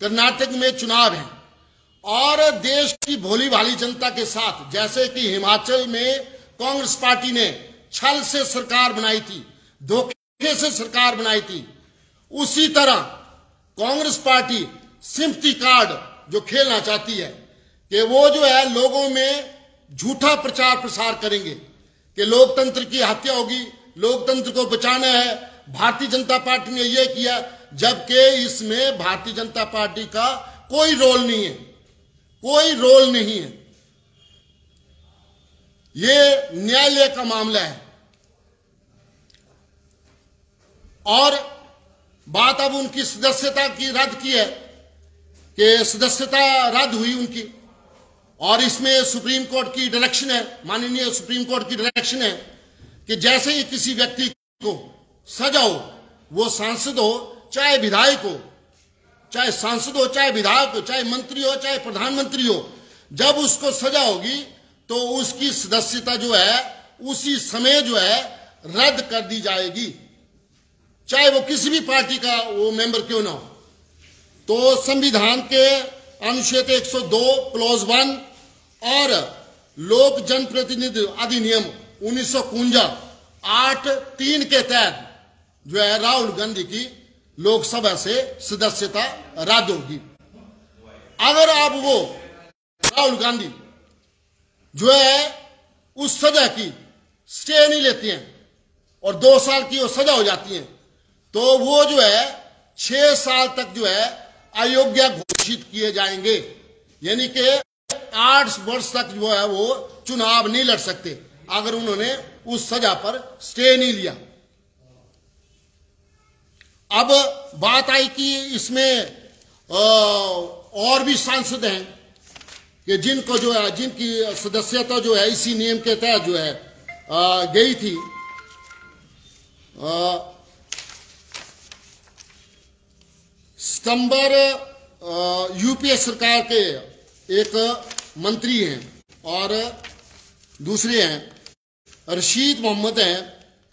कर्नाटक में चुनाव है। और देश की भोली भाली जनता के साथ, जैसे कि हिमाचल में कांग्रेस पार्टी ने छल से सरकार बनाई थी, धोखे से सरकार बनाई थी, उसी तरह कांग्रेस पार्टी सिंपति कार्ड जो खेलना चाहती है, कि वो जो है लोगों में झूठा प्रचार प्रसार करेंगे, कि लोकतंत्र की हत्या होगी, लोकतंत्र को बचाना है। भारतीय जनता पार्टी ने यह किया जबकि इसमें भारतीय जनता पार्टी का कोई रोल नहीं है। कोई रोल नहीं है। ये न्यायालय का मामला है। और बात अब उनकी सदस्यता की रद्द की है कि सदस्यता रद्द हुई उनकी। और इसमें सुप्रीम कोर्ट की डायरेक्शन है, माननीय सुप्रीम कोर्ट की डायरेक्शन है कि जैसे ही किसी व्यक्ति को सजा हो, वो सांसद हो चाहे विधायक हो, चाहे सांसद हो, चाहे विधायक हो, चाहे मंत्री हो, चाहे प्रधानमंत्री हो, जब उसको सजा होगी तो उसकी सदस्यता जो है, उसी समय जो है, रद्द कर दी जाएगी। चाहे वो किसी भी पार्टी का वो मेंबर क्यों ना हो। तो संविधान के अनुच्छेद 102 क्लोज वन और लोक जनप्रतिनिधि अधिनियम उन्नीस सौ आठ तीन के तहत जो है राहुल गांधी की लोकसभा से सदस्यता रद्द होगी। अगर आप वो राहुल गांधी जो है, उस सजा की स्टे नहीं लेती हैं और दो साल की वो सजा हो जाती है तो वो जो है, छह साल तक जो है, अयोग्य घोषित किए जाएँगे। यानी कि आठ वर्ष तक जो है, वो चुनाव नहीं लड़ सकते, अगर उन्होंने उस सजा पर स्टे नहीं लिया। अब बात आई कि इसमें और भी सांसद हैं कि जिनको जो है, जिनकी सदस्यता जो है, इसी नियम के तहत जो है गई थी। सितंबर यूपीए सरकार के एक मंत्री हैं और दूसरे हैं, रशीद मोहम्मद हैं,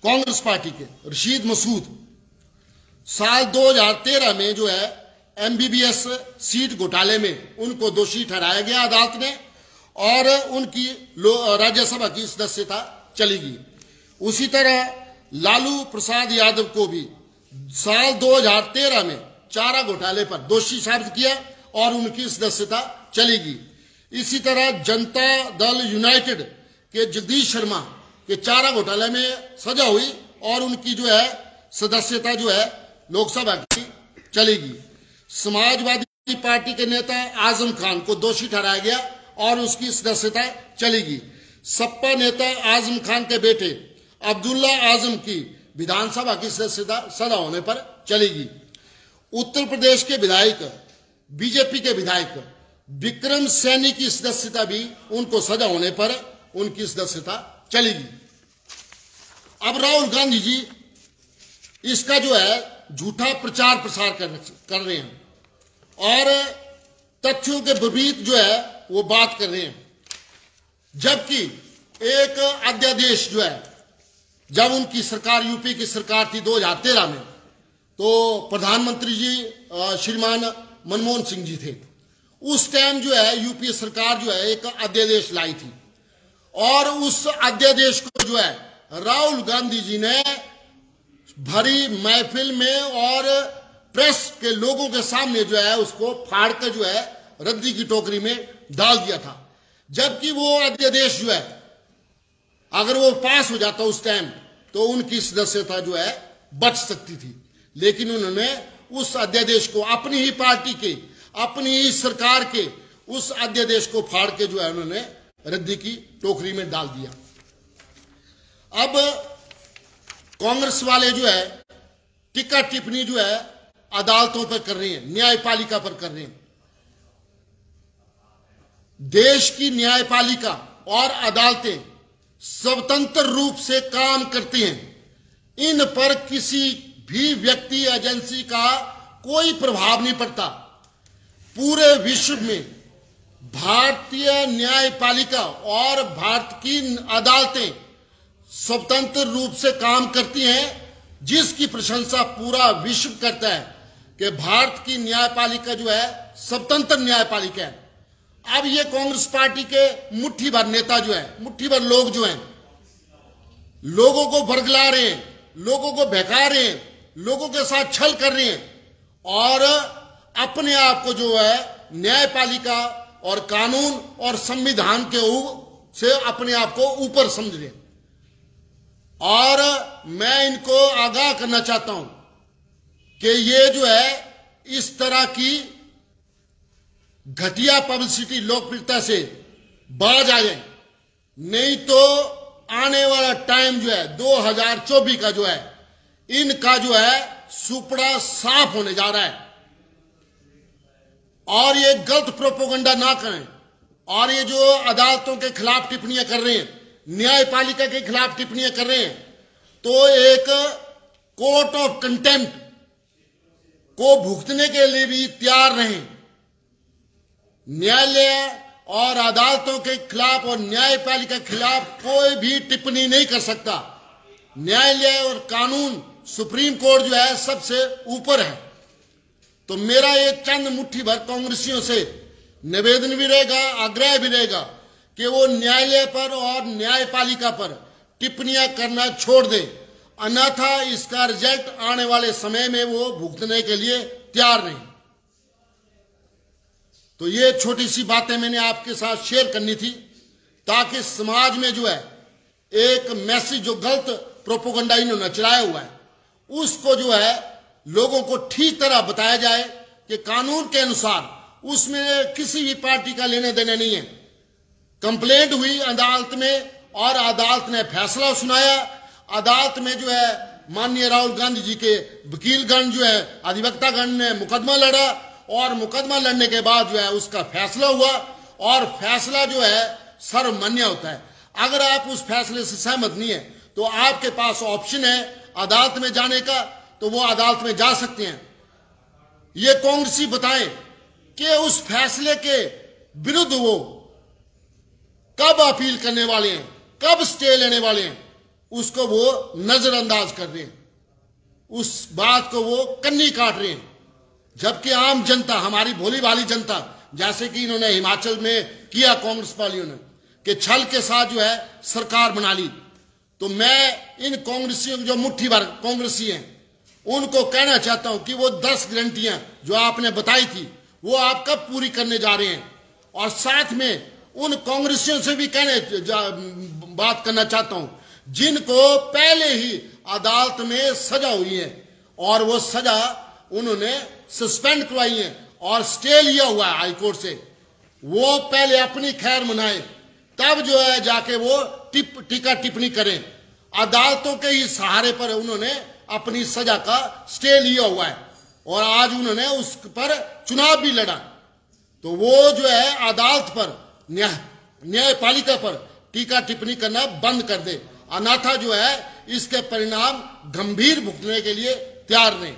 कांग्रेस पार्टी के, रशीद मसूद। साल 2013 में जो है एमबीबीएस सीट घोटाले में उनको दोषी ठहराया गया अदालत ने और उनकी राज्यसभा की सदस्यता चली गई। उसी तरह लालू प्रसाद यादव को भी साल 2013 में चारा घोटाले पर दोषी साबित किया और उनकी सदस्यता चलेगी इसी तरह जनता दल यूनाइटेड के जगदीश शर्मा के चारा घोटाले में सजा हुई और उनकी जो है, सदस्यता जो है लोकसभा की चलेगी। समाजवादी पार्टी के नेता आज़म खान को दोषी ठहराया गया और उसकी सदस्यता चलेगी। सपा नेता आज़म खान के बेटे अब्दुल्ला आज़म की विधानसभा की सदस्यता सदा होने पर चलेगी। उत्तर प्रदेश के विधायक, बीजेपी के विधायक विक्रम सैनी की सदस्यता भी उनको सजा होने पर उनकी सदस्यता चलेगी। अब राहुल गांधी जी, इसका जो है झूठा प्रचार प्रसार कर, कर रहे हैं। और तथ्यों के विपरीत जो है वो बात कर रहे हैं। जबकि एक अध्यादेश जो है जब उनकी सरकार यूपी की सरकार थी 2013 में तो प्रधानमंत्री जी श्रीमान मनमोहन सिंह जी थे। उस टाइम जो है यूपी सरकार जो है एक अध्यादेश लाई थी। और उस अध्यादेश को जो है राहुल गांधी जी ने भरी महफिल में और प्रेस के लोगों के सामने जो है उसको फाड़ कर जो है रद्दी की टोकरी में डाल दिया था। जबकि वो अध्यादेश जो है, अगर वो पास हो जाता उस टाइम तो उनकी सदस्यता जो है बच सकती थी। लेकिन उन्होंने उस अध्यादेश को अपनी ही पार्टी के, अपनी ही सरकार के, उस अध्यादेश को फाड़ के जो है उन्होंने रद्दी की टोकरी में डाल दिया। अब कांग्रेस वाले जो है टिक्का टिप्पणी जो है, अदालतों पर कर रहे हैं, न्यायपालिका पर कर रहे हैं। देश की न्यायपालिका और अदालतें स्वतंत्र रूप से काम करती हैं। इन पर किसी भी व्यक्ति, एजेंसी का कोई प्रभाव नहीं पड़ता। पूरे विश्व में भारतीय न्यायपालिका और भारत की अदालतें स्वतंत्र रूप से काम करती हैं, जिसकी प्रशंसा पूरा विश्व करता है कि भारत की न्यायपालिका जो है, स्वतंत्र न्यायपालिका है। अब ये कांग्रेस पार्टी के मुट्ठी भर नेता जो है, मुट्ठी भर लोग जो हैं, लोगों को बरगला रहे हैं, लोगों को बहका रहे हैं, लोगों के साथ छल कर रहे हैं, और अपने आप को जो है, न्यायपालिका और कानून और संविधान के से अपने आप को ऊपर समझ रहे और मैं इनको आगाह करना चाहता हूँ कि ये जो है, इस तरह की घटिया पब्लिसिटी, लोकप्रियता से बाज आ जाए। नहीं तो आने वाला टाइम जो है 2024 का जो है, इनका जो है सुपड़ा साफ़ होने जा रहा है। और ये गलत प्रोपोगंडा ना करें। और ये जो अदालतों के खिलाफ टिप्पणियाँ कर रहे हैं न्यायपालिका के खिलाफ टिप्पणियाँ कर रहे हैं। तो एक कोर्ट ऑफ़ कंटेम्प्ट को भुगतने के लिए भी तैयार रहें न्यायालय और अदालतों के खिलाफ और न्यायपालिका के खिलाफ कोई भी टिप्पणी नहीं कर सकता। न्यायालय और कानून सुप्रीम कोर्ट जो है सबसे ऊपर है। तो मेरा एक चंद मुट्ठी भर कांग्रेसियों से निवेदन भी रहेगा, आग्रह भी रहेगा कि वो न्यायालय पर और न्यायपालिका पर टिप्पणियाँ करना छोड़ दे। अन्यथा इसका रिज़ल्ट आने वाले समय में वो भुगतने के लिए तैयार नहीं। तो ये छोटी सी बातें मैंने आपके साथ शेयर करनी थी ताकि समाज में जो है एक मैसेज जो गलत प्रोपोगंडा इन्होंने चलाया हुआ है, उसको जो है लोगों को ठीक तरह बताया जाए कि कानून के अनुसार उसमें किसी भी पार्टी का लेने देने नहीं है। कंप्लेंट हुई अदालत में और अदालत ने फैसला सुनाया। अदालत में जो है माननीय राहुल गांधी जी के वकीलगण जो है, अधिवक्तागण ने मुकदमा लड़ा और मुकदमा लड़ने के बाद जो है उसका फैसला हुआ और फैसला जो है सर्वमान्य होता है। अगर आप उस फैसले से सहमत नहीं है तो आपके पास ऑप्शन है अदालत में जाने का तो वो अदालत में जा सकते हैं। ये कांग्रेसी बताएँ कि उस फैसले के विरुद्ध वो कब अपील करने वाले हैं? कब स्टे लेने वाले हैं? उसको वो नजरअंदाज कर रहे हैं। उस बात को वो कन्नी काट रहे हैं। जबकि आम जनता, हमारी भोली भाली जनता, जैसे कि इन्होंने हिमाचल में किया कांग्रेस वालियों ने, कि छल के साथ जो है सरकार बना ली। तो मैं इन कांग्रेसियों जो मुट्ठी भर कांग्रेसी हैं, उनको कहना चाहता हूँ कि वो दस गारंटियाँ जो आपने बताई थी, वो आप कब पूरी करने जा रहे हैं। और साथ में उन कांग्रेसियों से भी कहने बात करना चाहता हूँ। जिनको पहले ही अदालत में सजा हुई है, और वो सजा उन्होंने सस्पेंड करवाई है, और स्टे लिया हुआ है हाईकोर्ट से। वो पहले अपनी खैर मनाए, तब जो है जाके वो टिप, टीका टिप्पणी करें। अदालतों के ही सहारे पर उन्होंने अपनी सजा का स्टे लिया हुआ है, और आज उन्होंने उस पर चुनाव भी लड़ा। तो वो जो है अदालत पर न्याय, न्यायपालिका पर टीका टिप्पणी करना बंद कर दे। अनाथा जो है, इसके परिणाम गंभीर भुगतने के लिए तैयार नहीं।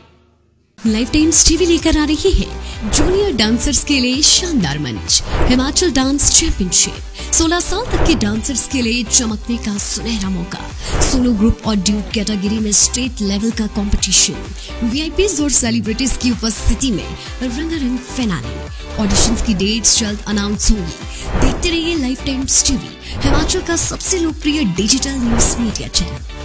लाइफ टाइम्स टीवी लेकर आ रही है जूनियर डांसर्स के लिए शानदार मंच, हिमाचल डांस चैंपियनशिप। 16 साल तक के डांसर्स के लिए चमकने का सुनहरा मौका। सोलो ग्रुप और ड्यूट कैटेगरी में स्टेट लेवल का कंपटीशन वीआईपी और सेलिब्रिटीज की उपस्थिति में रंगारंग फिनाले। ऑडिशंस की डेट्स जल्द अनाउंस होंगी। देखते रहिए लाइफ टाइम्स टीवी, हिमाचल का सबसे लोकप्रिय डिजिटल न्यूज़ मीडिया चैनल